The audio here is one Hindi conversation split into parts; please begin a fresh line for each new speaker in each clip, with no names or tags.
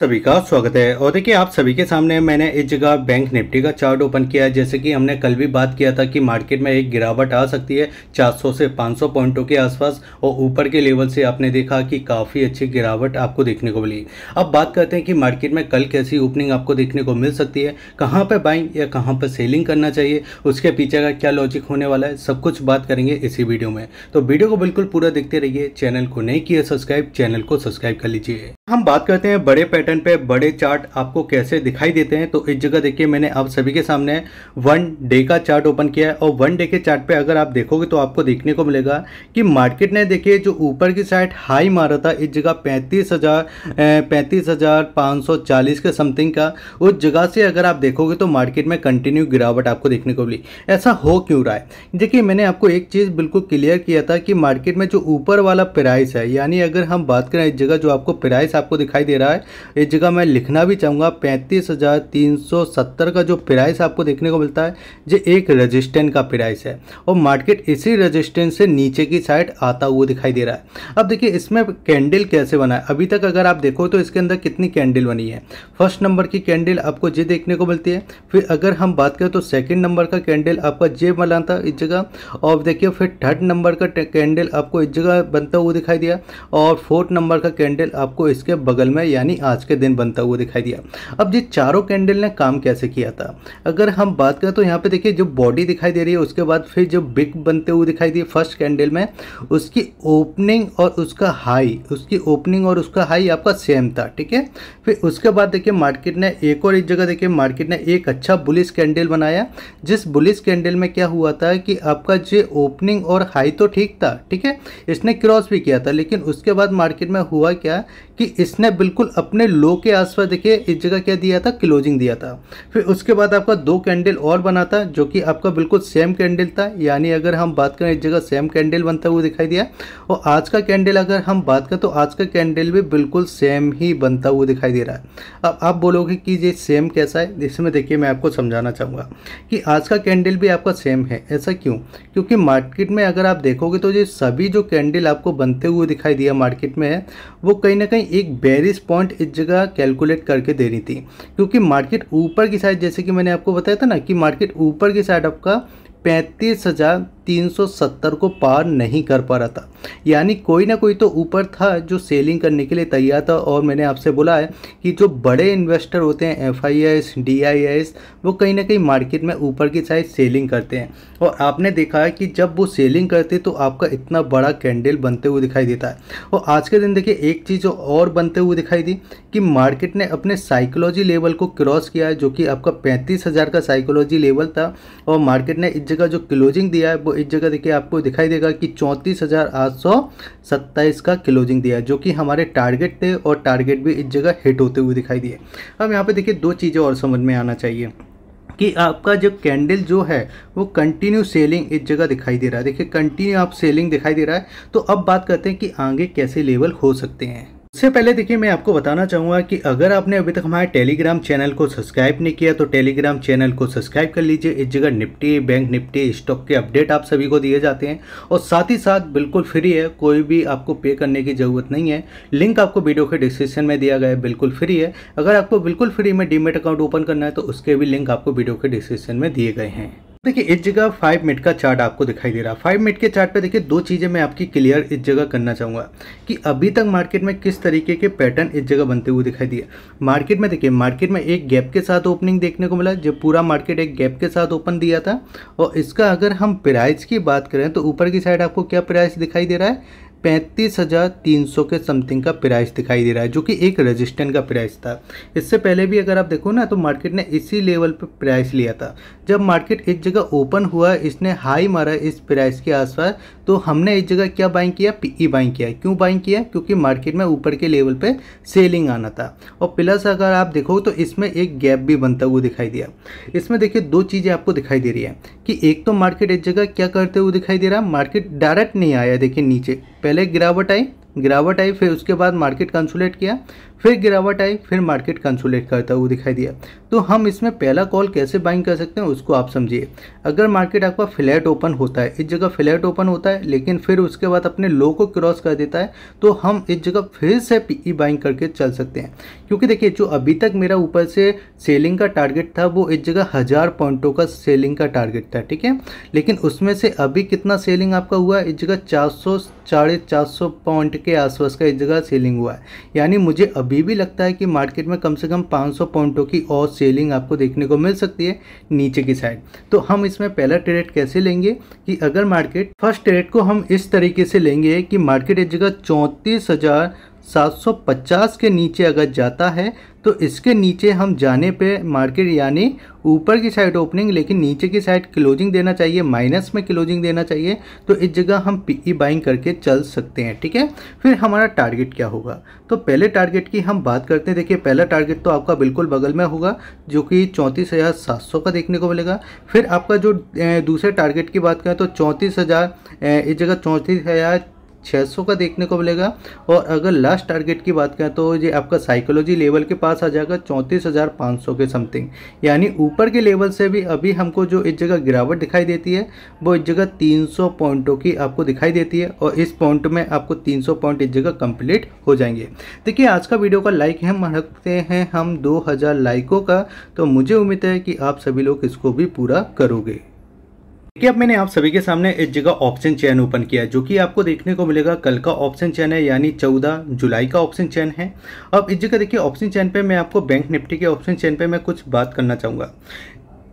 सभी का स्वागत है। और देखिए, आप सभी के सामने मैंने इस जगह बैंक निफ्टी का चार्ट ओपन किया है। जैसे कि हमने कल भी बात किया था कि मार्केट में एक गिरावट आ सकती है 400 से 500 पॉइंटों के आसपास। और ऊपर के लेवल से आपने देखा कि काफ़ी अच्छी गिरावट आपको देखने को मिली। अब बात करते हैं कि मार्केट में कल कैसी ओपनिंग आपको देखने को मिल सकती है। कहाँ पर बाइंग या कहाँ पर सेलिंग करना चाहिए, उसके पीछे का क्या लॉजिक होने वाला है, सब कुछ बात करेंगे इसी वीडियो में। तो वीडियो को बिल्कुल पूरा देखते रहिए, चैनल को नहीं किया सब्सक्राइब, चैनल को सब्सक्राइब कर लीजिए। हम बात करते हैं बड़े पैटर्न पे बड़े चार्ट आपको कैसे दिखाई देते हैं? तो इस जगह देखिए, मैंने आप सभी के सामने वन डे का चार्ट ओपन किया है और वन डे के चार्ट पे अगर आप देखोगे तो आपको देखने को मिलेगा कि मार्केट ने देखिए जो ऊपर की साइड हाई मारा था, इस जगह पैंतीस हज़ार पैंतीस हज़ार पाँच सौ चालीस के समथिंग का, उस जगह से अगर आप देखोगे तो मार्केट में कंटिन्यू गिरावट आपको देखने को मिली। ऐसा हो क्यों रहा है? देखिए, मैंने आपको एक चीज़ बिल्कुल क्लियर किया था कि मार्केट में जो ऊपर वाला प्राइस है, यानी अगर हम बात करें इस जगह जो आपको प्राइस आपको दिखाई दे रहा है इस जगह मैं लिखना भी चाहूँगा, पैंतीस हज़ार तीन सौ सत्तर का जो प्राइस आपको देखने को मिलता है, ये एक रजिस्टेंट का प्राइस है। और मार्केट इसी रजिस्टेंस से नीचे की साइड आता हुआ दिखाई दे रहा है। अब देखिए, इसमें कैंडल कैसे बना है? अभी तक अगर आप देखो तो इसके अंदर कितनी कैंडल बनी है? फ़र्स्ट नंबर की कैंडल आपको ये देखने को मिलती है, फिर अगर हम बात करें तो सेकेंड नंबर का कैंडल आपका जे बना था इस जगह, और देखिए फिर थर्ड नंबर का कैंडल आपको इस जगह बनता हुआ दिखाई दिया, और फोर्थ नंबर का कैंडल आपको इसके बगल में, यानी आज के दिन बनता हुआ दिखाई दिया। अब ये चारों कैंडल ने काम कैसे किया था? अगर हम बात करें तो यहाँ पे देखिए, जो बॉडी दिखाई दे रही है, उसके बाद फिर जो बिग बनते हुए दिखाई दिए फ़र्स्ट कैंडल में, उसकी ओपनिंग और उसका हाई उसकी ओपनिंग और उसका हाई आपका सेम था, ठीक है? फिर उसके बाद देखिए मार्केट ने एक और एक जगह देखिए मार्केट ने एक अच्छा बुलिस कैंडल बनाया, जिस बुलिस कैंडल में क्या हुआ था कि आपका जो ओपनिंग और हाई तो ठीक था, ठीक है? इसने क्रॉस भी किया था, लेकिन उसके बाद मार्केट में हुआ क्या कि इसने बिल्कुल अपने लो के आसपास, देखिए, इस जगह क्या दिया था? क्लोजिंग दिया था। फिर उसके बाद आपका दो कैंडल और बना था, जो कि आपका बिल्कुल सेम कैंडल था। यानी अगर हम बात करें, इस जगह सेम कैंडल बनता हुआ दिखाई दिया। और आज का कैंडल अगर हम बात करें तो आज का कैंडल भी बिल्कुल सेम ही बनता हुआ दिखाई दे रहा है। अब आप बोलोगे कि ये सेम कैसा है? इसमें देखिए, मैं आपको समझाना चाहूँगा कि आज का कैंडल भी आपका सेम है। ऐसा क्यों? क्योंकि मार्केट में अगर आप देखोगे तो ये सभी जो कैंडल आपको बनते हुए दिखाई दिया मार्केट में है, वो कहीं ना कहीं एक बेरिस पॉइंट इस जगह कैलकुलेट करके दे रही थी। क्योंकि मार्केट ऊपर की साइड जैसे कि मैंने आपको बताया था ना कि मार्केट ऊपर की साइड आपका पैंतीस हज़ार 370 को पार नहीं कर पा रहा था। यानी कोई ना कोई तो ऊपर था जो सेलिंग करने के लिए तैयार था और मैंने आपसे बोला है कि जो बड़े इन्वेस्टर होते हैं F I S D I S वो कहीं ना कहीं मार्केट में ऊपर की साइड सेलिंग करते हैं। और आपने देखा है कि जब वो सेलिंग करते तो आपका इतना बड़ा कैंडल बनते हुए दिखाई देता है। और आज के दिन देखिए, एक चीज़ और बनते हुए दिखाई दी कि मार्केट ने अपने साइकोलॉजी लेवल को क्रॉस किया है, जो कि आपका पैंतीस हज़ार का साइकोलॉजी लेवल था। और मार्केट ने इस जगह जो क्लोजिंग दिया है, वो इस जगह देखिए, आपको दिखाई देगा कि चौंतीस हज़ार आठ सौ सत्ताईस का क्लोजिंग दिया जो कि हमारे टारगेट थे और टारगेट भी इस जगह हिट होते हुए दिखाई दिए। अब यहाँ पे देखिए, दो चीज़ें और समझ में आना चाहिए कि आपका जो कैंडल जो है, वो कंटिन्यू सेलिंग इस जगह दिखाई दे रहा है। देखिए कंटिन्यू आप सेलिंग दिखाई दे रहा है तो अब बात करते हैं कि आगे कैसे लेवल हो सकते हैं। उससे पहले देखिए, मैं आपको बताना चाहूँगा कि अगर आपने अभी तक हमारे टेलीग्राम चैनल को सब्सक्राइब नहीं किया तो टेलीग्राम चैनल को सब्सक्राइब कर लीजिए। इस जगह निफ्टी, बैंक निफ्टी स्टॉक के अपडेट आप सभी को दिए जाते हैं। और साथ ही साथ, बिल्कुल फ्री है, कोई भी आपको पे करने की ज़रूरत नहीं है। लिंक आपको वीडियो के डिस्क्रिप्शन में दिया गया है, बिल्कुल फ्री है। अगर आपको बिल्कुल फ्री में डीमेट अकाउंट ओपन करना है तो उसके भी लिंक आपको वीडियो के डिस्क्रिप्शन में दिए गए हैं। देखिए, इस जगह फाइव मिनट का चार्ट आपको दिखाई दे रहा है। फाइव मिनट के चार्ट पे देखिए, दो चीज़ें मैं आपकी क्लियर इस जगह करना चाहूँगा कि अभी तक मार्केट में किस तरीके के पैटर्न इस जगह बनते हुए दिखाई दिए। मार्केट में देखिए मार्केट में एक गैप के साथ ओपनिंग देखने को मिला, जब पूरा मार्केट एक गैप के साथ ओपन दिया था। और इसका अगर हम प्राइस की बात करें तो ऊपर की साइड आपको क्या प्राइस दिखाई दे रहा है? पैंतीस हज़ार तीन सौ के समथिंग का प्राइस दिखाई दे रहा है, जो कि एक रजिस्टेंट का प्राइस था। इससे पहले भी अगर आप देखो ना तो मार्केट ने इसी लेवल पर प्राइस लिया था। जब मार्केट एक जगह ओपन हुआ, इसने हाई मारा इस प्राइस के आसपास तो हमने इस जगह क्या बाइंग किया? पीई बाइंग किया। क्यों बाइंग किया? क्योंकि मार्केट में ऊपर के लेवल पर सेलिंग आना था। और प्लस अगर आप देखो तो इसमें एक गैप भी बनता हुआ दिखाई दिया। इसमें देखिए, दो चीज़ें आपको दिखाई दे रही है कि एक तो मार्केट इस जगह क्या करते हुए दिखाई दे रहा मार्केट डायरेक्ट नहीं आया, देखिए नीचे। पहले गिरावट आई गिरावट आई फिर उसके बाद मार्केट कंसुलेट किया। फिर गिरावट आई, फिर मार्केट कंसोलेट करता हुआ दिखाई दिया। तो हम इसमें पहला कॉल कैसे बाइंग कर सकते हैं, उसको आप समझिए। अगर मार्केट आपका फ्लैट ओपन होता है, इस जगह फ्लैट ओपन होता है, लेकिन फिर उसके बाद अपने लो को क्रॉस कर देता है तो हम इस जगह फिर से पीई बाइंग करके चल सकते हैं। क्योंकि देखिए, जो अभी तक मेरा ऊपर से सेलिंग का टारगेट था, वो इस जगह हज़ार पॉइंटों का सेलिंग का टारगेट था, ठीक है? लेकिन उसमें से अभी कितना सेलिंग आपका हुआ इस जगह चार सौ, साढ़े चार सौ पॉइंट के आसपास का इस जगह सेलिंग हुआ है। यानी मुझे अभी भी लगता है कि मार्केट में कम से कम 500 पॉइंटों की और सेलिंग आपको देखने को मिल सकती है नीचे की साइड। तो हम इसमें पहला ट्रेड कैसे लेंगे कि अगर मार्केट फ़र्स्ट ट्रेड को हम इस तरीके से लेंगे कि मार्केट एक जगह चौंतीस हज़ार 750 के नीचे अगर जाता है तो इसके नीचे हम जाने पे मार्केट यानी ऊपर की साइड ओपनिंग लेकिन नीचे की साइड क्लोजिंग देना चाहिए माइनस में क्लोजिंग देना चाहिए तो इस जगह हम पीई बाइंग करके चल सकते हैं, ठीक है? फिर हमारा टारगेट क्या होगा? तो पहले टारगेट की हम बात करते हैं। देखिए, पहला टारगेट तो आपका बिल्कुल बगल में होगा, जो कि चौंतीस हज़ार सात सौ का देखने को मिलेगा। फिर आपका जो दूसरे टारगेट की बात करें तो चौंतीस हज़ार इस जगह चौंतीस हज़ार 600 का देखने को मिलेगा। और अगर लास्ट टारगेट की बात करें तो ये आपका साइकोलॉजी लेवल के पास आ जाएगा चौंतीस के समथिंग यानी ऊपर के लेवल से भी अभी हमको जो इस जगह गिरावट दिखाई देती है, वो इस जगह 300 पॉइंटों की आपको दिखाई देती है और इस पॉइंट में आपको 300 पॉइंट इस जगह कंप्लीट हो जाएँगे। देखिए, आज का वीडियो का लाइक हम रखते हैं हम दो हज़ार लाइकों का तो मुझे उम्मीद है कि आप सभी लोग इसको भी पूरा करोगे। देखिए अब मैंने आप सभी के सामने इस जगह ऑप्शन चैन ओपन किया है, जो कि आपको देखने को मिलेगा कल का ऑप्शन चैन है, यानी 14 जुलाई का ऑप्शन चैन है। अब इस जगह देखिए, ऑप्शन चैन पे मैं आपको बैंक निफ्टी के ऑप्शन चैन पे मैं कुछ बात करना चाहूँगा।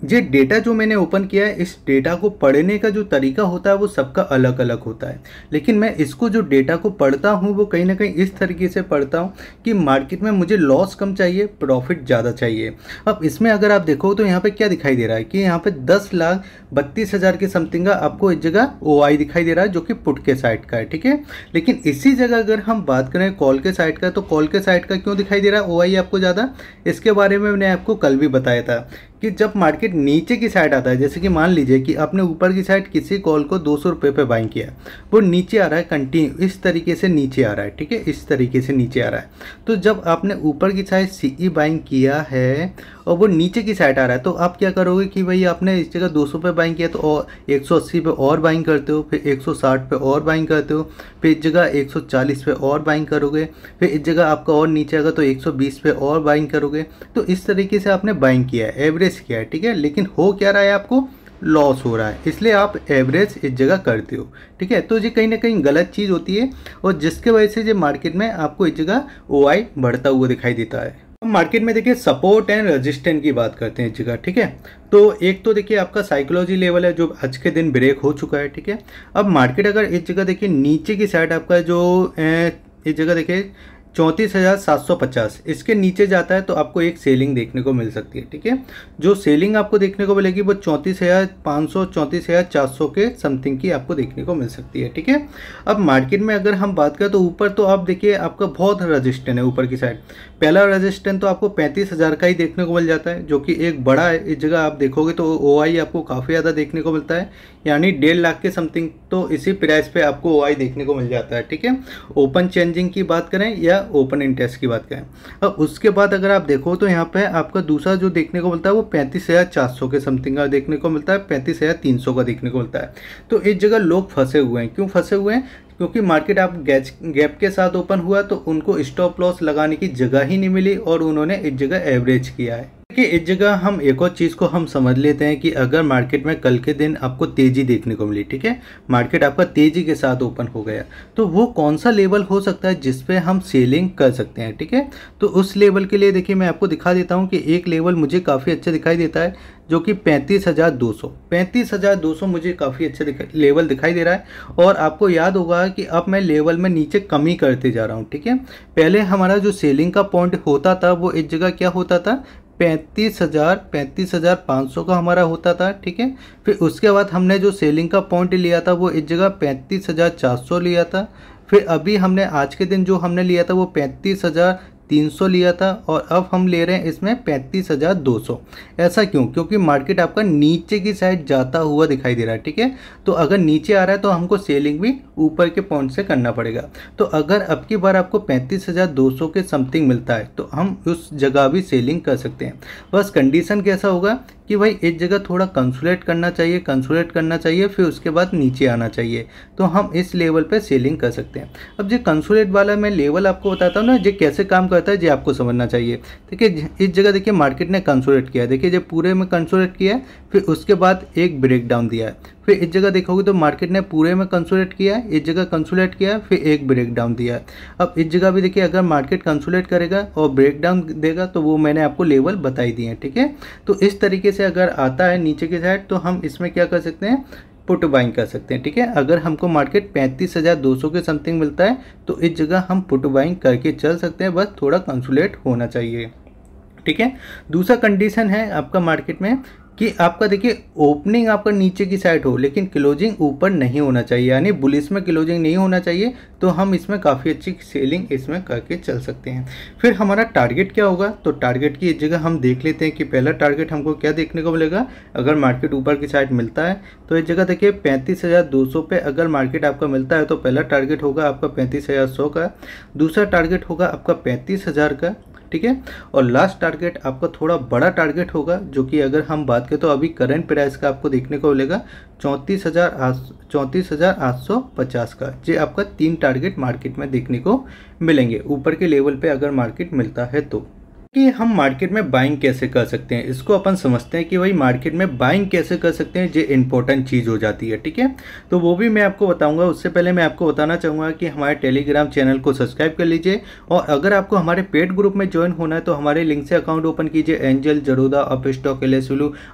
ये डेटा जो मैंने ओपन किया है, इस डेटा को पढ़ने का जो तरीका होता है, वो सबका अलग अलग होता है। लेकिन मैं इसको जो डेटा को पढ़ता हूँ, वो कहीं ना कहीं इस तरीके से पढ़ता हूँ कि मार्केट में मुझे लॉस कम चाहिए प्रॉफिट ज़्यादा चाहिए। अब इसमें अगर आप देखो तो यहाँ पे क्या दिखाई दे रहा है कि यहाँ पर दस लाख बत्तीस हज़ार के समथिंग का आपको इस जगह ओआई दिखाई दे रहा है, जो कि पुट के साइड का है, ठीक है? लेकिन इसी जगह अगर हम बात करें कॉल के साइड का तो कॉल के साइड का क्यों दिखाई दे रहा है ओआई आपको ज़्यादा? इसके बारे में मैंने आपको कल भी बताया था। कि जब मार्केट नीचे की साइड आता है, जैसे कि मान लीजिए कि आपने ऊपर की साइड किसी कॉल को दो सौ रुपये पर बाइंग किया वो नीचे आ रहा है कंटिन्यू इस तरीके से नीचे आ रहा है, ठीक है? इस तरीके से नीचे आ रहा है। तो जब आपने ऊपर की साइड सी ई बाइंग किया है और वो नीचे की साइड आ रहा है। तो आप क्या करोगे कि भाई आपने इस जगह दो सौ पे बाइंग किया तो और एक सौ और बाइंग करते हो, फिर एक सौ साठ पे और बाइंग करते हो, फिर इस जगह एक सौ चालीस पे और बाइंग करोगे, फिर इस जगह आपका और नीचे आएगा तो एक सौ बीस पे और बाइंग करोगे। तो इस तरीके से आपने बाइंग किया है एवरेज किया है, ठीक है? लेकिन हो क्या रहा है आपको? लॉस हो रहा है, इसलिए आप एवरेज इस जगह करते हो, ठीक है? तो ये कहीं ना कहीं गलत चीज़ होती है और जिसके वजह से जो मार्केट में आपको इस जगह ओआई बढ़ता हुआ दिखाई देता है। हम मार्केट में देखिए सपोर्ट एंड रेजिस्टेंट की बात करते हैं जगह, ठीक है? तो एक तो देखिए आपका साइकोलॉजी लेवल है, जो आज के दिन ब्रेक हो चुका है, ठीक है? अब मार्केट अगर इस जगह देखिए नीचे की साइड आपका जो इस जगह देखिए चौंतीस हज़ार सात सौ पचास। इसके नीचे जाता है तो आपको एक सेलिंग देखने को मिल सकती है, ठीक है? जो सेलिंग आपको देखने को मिलेगी वो चौंतीस हज़ार पाँच सौ, चौंतीस हज़ार चार सौ के समथिंग की आपको देखने को मिल सकती है, ठीक है? अब मार्केट में अगर हम बात करें तो ऊपर तो आप देखिए आपका बहुत रजिस्टेंट है ऊपर की साइड पहला रजिस्टेंट तो आपको पैंतीस हज़ार का ही देखने को मिल जाता है, जो कि एक बड़ा है इस जगह आप देखोगे तो ओआई आपको काफ़ी ज़्यादा देखने को मिलता है। यानी डेढ़ लाख के समथिंग तो इसी प्राइस पे आपको ओआई देखने को मिल जाता है, ठीक है? ओपन चेंजिंग की बात करें या ओपन इंटरेस्ट की बात करें। अब उसके बाद अगर आप देखो तो यहाँ पे आपका दूसरा जो देखने को मिलता है वो पैंतीस हज़ार चार सौ के समथिंग का देखने को मिलता है, पैंतीस हज़ार तीन सौ का देखने को मिलता है। तो इस जगह लोग फंसे हुए हैं। क्यों फंसे हुए हैं? क्योंकि मार्केट आप गैच गैप के साथ ओपन हुआ तो उनको स्टॉप लॉस लगाने की जगह ही नहीं मिली और उन्होंने इस जगह एवरेज किया है। देखिए इस जगह हम एक और चीज़ को हम समझ लेते हैं कि अगर मार्केट में कल के दिन आपको तेज़ी देखने को मिली ठीक है? मार्केट आपका तेज़ी के साथ ओपन हो गया तो वो कौन सा लेवल हो सकता है जिस पे हम सेलिंग कर सकते हैं ठीक है? तो उस लेवल के लिए देखिए मैं आपको दिखा देता हूँ कि एक लेवल मुझे काफ़ी अच्छा दिखाई देता है जो कि पैंतीस हज़ार दो सौ। पैंतीस हज़ार दो सौ मुझे काफ़ी अच्छा दिखा, लेवल दिखाई दे रहा है और आपको याद होगा कि अब मैं लेवल में नीचे कमी करते जा रहा हूँ ठीक है? पहले हमारा जो सेलिंग का पॉइंट होता था वो इस जगह क्या होता था? पैंतीस हज़ार पैंतीस हज़ार पाँच सौ का हमारा होता था, ठीक है? फिर उसके बाद हमने जो सेलिंग का पॉइंट लिया था वो इस जगह पैंतीस हज़ार चार सौ लिया था। फिर अभी हमने आज के दिन जो हमने लिया था वो पैंतीस हज़ार 300 लिया था और अब हम ले रहे हैं इसमें पैंतीस हज़ार दो सौ। ऐसा क्यों? क्योंकि मार्केट आपका नीचे की साइड जाता हुआ दिखाई दे रहा है, ठीक है? तो अगर नीचे आ रहा है तो हमको सेलिंग भी ऊपर के पॉइंट से करना पड़ेगा। तो अगर अब की बार आपको पैंतीस हज़ार दो सौ के समथिंग मिलता है तो हम उस जगह भी सेलिंग कर सकते हैं। बस कंडीशन कैसा होगा कि भाई एक जगह थोड़ा कंसुलेट करना चाहिए कंसुलेट करना चाहिए, फिर उसके बाद नीचे आना चाहिए। तो हम इस लेवल पर सेलिंग कर सकते हैं। अब जो कंसुलेट वाला मैं लेवल आपको बताता हूँ ना जो कैसे काम करता है ये आपको समझना चाहिए। देखिए, इस जगह देखिए मार्केट ने कंसुलेट किया देखिए, जब पूरे में कंसुलेट किया है, फिर उसके बाद एक ब्रेक डाउन दिया है। फिर इस जगह देखोगे तो मार्केट ने पूरे में कंसुलेट किया है, इस जगह कंसुलेट किया फिर एक ब्रेक डाउन दिया है। अब इस जगह भी देखिए, अगर मार्केट कंसुलेट करेगा और ब्रेक डाउन देगा तो वो मैंने आपको लेवल बताई दिए हैं, ठीक है? तो इस तरीके से अगर आता है, नीचे की साइड तो हम इसमें क्या कर सकते हैं? पुट बाइंग कर सकते हैं, ठीक है? अगर हमको मार्केट पैंतीस हज़ार दो सौ के समथिंग मिलता है तो इस जगह हम पुट बाइंग करके चल सकते हैं, बस थोड़ा कंसुलेट होना चाहिए, ठीक है? दूसरा कंडीशन है आपका मार्केट में कि आपका देखिए ओपनिंग आपका नीचे की साइड हो, लेकिन क्लोजिंग ऊपर नहीं होना चाहिए। यानी बुलिस में क्लोजिंग नहीं होना चाहिए तो हम इसमें काफ़ी अच्छी सेलिंग इसमें करके चल सकते हैं। फिर हमारा टारगेट क्या होगा? तो टारगेट की जगह हम देख लेते हैं कि पहला टारगेट हमको क्या देखने को मिलेगा? अगर मार्केट ऊपर की साइड मिलता है तो इस जगह देखिए, पैंतीस पे अगर मार्केट आपका मिलता है तो पहला टारगेट होगा आपका पैंतीस का। दूसरा टारगेट होगा आपका पैंतीस का। ठीक है? और लास्ट टारगेट आपका थोड़ा बड़ा टारगेट होगा, जो कि अगर हम बात करें तो अभी करंट प्राइस का आपको देखने को मिलेगा चौंतीस हज़ार आठ चौंतीस हज़ार आठ सौ पचास का, ये आपका तीन टारगेट मार्केट में देखने को मिलेंगे। ऊपर के लेवल पे अगर मार्केट मिलता है तो। कि हम मार्केट में बाइंग कैसे कर सकते हैं? इसको अपन समझते हैं कि भाई मार्केट में बाइंग कैसे कर सकते हैं? ये इंपॉर्टेंट चीज़ हो जाती है, ठीक है? तो वो भी मैं आपको बताऊँगा। उससे पहले मैं आपको बताना चाहूँगा कि हमारे टेलीग्राम चैनल को सब्सक्राइब कर लीजिए और अगर आपको हमारे पेड ग्रुप में ज्वाइन होना है तो हमारे लिंक से अकाउंट ओपन कीजिए Angel Zerodha Upstox L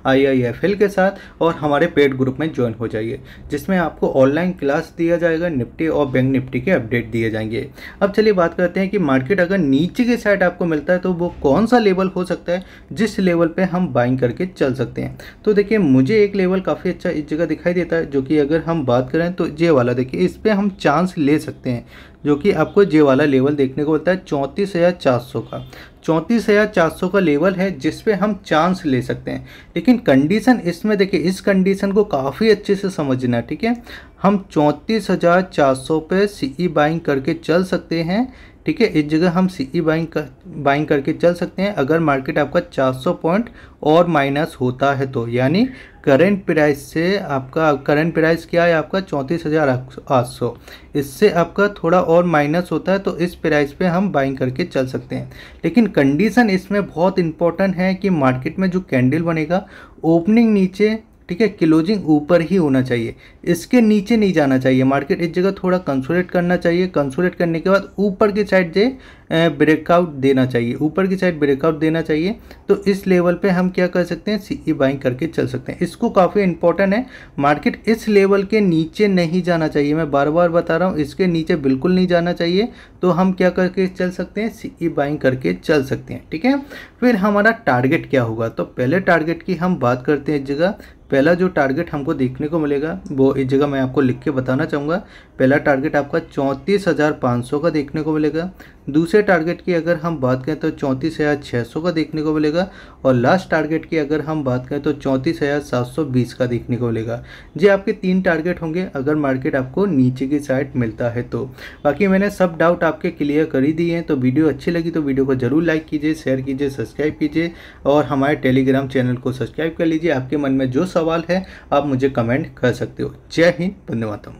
I के साथ और हमारे पेड ग्रुप में ज्वाइन हो जाइए, जिसमें आपको ऑनलाइन क्लास दिया जाएगा, निफ्टी और बैंक निफ्टी के अपडेट दिए जाएँगे। अब चलिए बात करते हैं कि मार्केट अगर नीचे के साइड आपको मिलता है तो वो कौन सा लेवल हो सकता है, जिस लेवल पे हम बाइंग करके चल सकते हैं। तो देखिए, मुझे एक लेवल काफ़ी अच्छा इस जगह दिखाई देता है, जो कि अगर हम बात करें तो जे वाला। देखिए, इस पर हम चांस ले सकते हैं, जो कि आपको जे वाला लेवल देखने को मिलता है, चौंतीस हज़ार चार सौ का। चौंतीस हज़ार चार सौ का लेवल है, जिस पे हम चांस ले सकते हैं। लेकिन कंडीशन इसमें देखिए, इस कंडीशन को काफ़ी अच्छे से समझना ठीक है? हम चौंतीस हज़ार चार सौ पे सी बाइंग करके चल सकते हैं ठीक है, इस जगह हम सी ई बाइंग कर बाइंग करके चल सकते हैं। अगर मार्केट आपका 400 पॉइंट और माइनस होता है तो यानी करंट प्राइस से आपका करंट प्राइस क्या है आपका? चौंतीस हज़ार आठ सौ। इससे आपका थोड़ा और माइनस होता है तो इस प्राइस पे हम बाइंग करके चल सकते हैं। लेकिन कंडीशन इसमें बहुत इंपॉर्टेंट है कि मार्केट में जो कैंडल बनेगा ओपनिंग नीचे ठीक है क्लोजिंग ऊपर ही होना चाहिए। इसके नीचे नहीं जाना चाहिए। मार्केट इस जगह थोड़ा कंसोलेट करना चाहिए। कंसोलेट करने के बाद ऊपर की साइड से ब्रेकआउट देना चाहिए। ऊपर की साइड ब्रेकआउट देना चाहिए। तो इस लेवल पे हम क्या कर सकते हैं? सीई बाइंग करके चल सकते हैं। इसको काफ़ी इंपॉर्टेंट है। मार्केट इस लेवल के नीचे नहीं जाना चाहिए। मैं बार बार बता रहा हूँ, इसके नीचे बिल्कुल नहीं जाना चाहिए। तो हम क्या करके चल सकते हैं? सी ई बाइंग करके चल सकते हैं। ठीक है? फिर हमारा टारगेट क्या होगा? तो पहले टारगेट की हम बात करते हैं इस जगह। पहला जो टारगेट हमको देखने को मिलेगा, वो इस जगह मैं आपको लिख के बताना चाहूँगा। पहला टारगेट आपका चौंतीस हज़ार पाँच सौ का देखने को मिलेगा। दूसरे टारगेट की अगर हम बात करें तो चौंतीस हज़ार छः सौ का देखने को मिलेगा और लास्ट टारगेट की अगर हम बात करें तो चौंतीस हज़ार सात सौ बीस का देखने को मिलेगा। ये आपके तीन टारगेट होंगे अगर मार्केट आपको नीचे की साइड मिलता है तो। बाकी मैंने सब डाउट आपके क्लियर कर ही दिए हैं तो वीडियो अच्छी लगी तो वीडियो को ज़रूर लाइक कीजिए शेयर कीजिए सब्सक्राइब कीजिए और हमारे टेलीग्राम चैनल को सब्सक्राइब कर लीजिए। आपके मन में जो सवाल है, आप मुझे कमेंट कर सकते हो। जय हिंद धन्यवाद